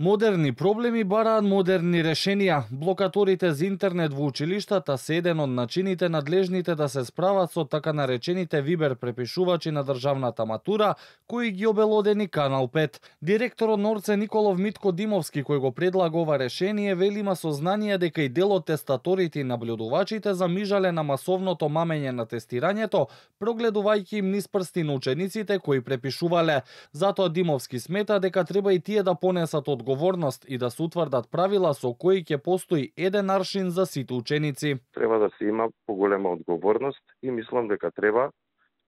Модерни проблеми бараат модерни решенија. Блокаторите за интернет во училиштата се еден од начините надлежните да се справат со така наречените вибер препишувачи на државната матура, кои ги обелодени Канал 5. Директорот Норце Николов Митко Димовски, кој го предлага ова решение, вели има сознание дека и дел од тестаторите и наблюдувачите замижале на масовното мамење на тестирањето, прогледувајќи им низ прсти на учениците кои препишувале. Затоа Димовски смета дека треба и тие да понесат од одговорност и да се утврдат правила со кои ќе постои еден аршин за сите ученици. Треба да се има поголема одговорност и мислам дека треба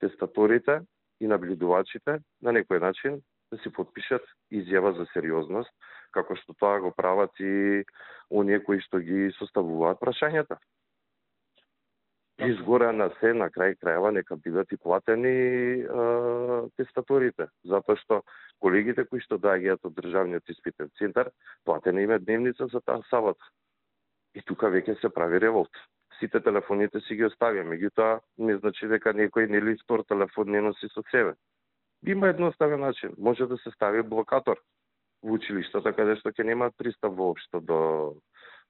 тестаторите и наблюдувачите на некој начин да си подпишат изјава за сериозност, како што тоа го прават и оние кои што ги составуваат прашањата. Изгоре на се, на крај крајава, нека бидат и платени е, тестаторите, затоа што колегите кои што доаѓаат од државниот испитен центар, платена им е дневница за таа сабота. И тука веќе се прави револт. Сите телефоните си ги оставија, меѓутоа не значи дека некој нели втор телефон не носи со себе. Има едноставен начин, може да се стави блокатор во училиштата каде што ќе немаат пристап воопшто до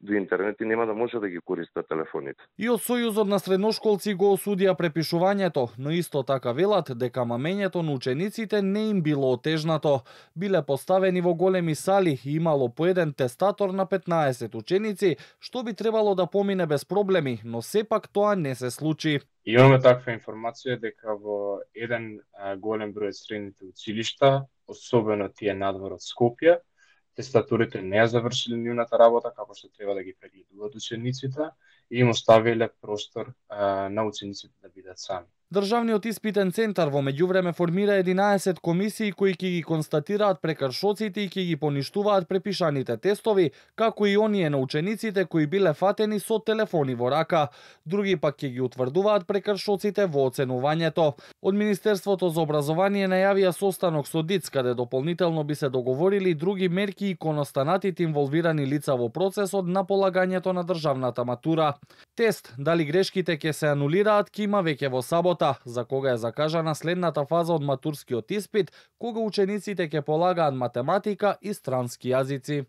до интернет и нема да може да ги користат телефоните. И од Сојузот на средношколци го осудија препишувањето, но исто така велат дека мамењето на учениците не им било отежнато. Биле поставени во големи сали и имало по еден тестатор на 15 ученици, што би требало да помине без проблеми, но сепак тоа не се случи. Имаме таква информација дека во еден голем број средните училишта, особено тие надвор од Скопје, тестатурите не ја завршиле нивната работа како што треба да ги прегледуваат учениците и им оставиле простор а, на учениците да бидат сами. Државниот испитен центар во меѓувреме формира 11 комисии кои ќе ги констатираат прекршоците и ќе ги поништуваат препишаните тестови, како и оние на учениците кои биле фатени со телефони во рака. Други пак ќе ги утврдуваат прекршоците во оценувањето. Од Министерството за образование најавија состанок со ДИЦ, каде дополнително би се договорили други мерки и кон останатите инволвирани лица во процесот на полагањето на државната матура. Тест дали грешките ќе се анулираат ќе има веќе во сабот работа, за кога е закажана следната фаза од матурскиот испит, кога учениците ќе полагаат математика и странски јазици.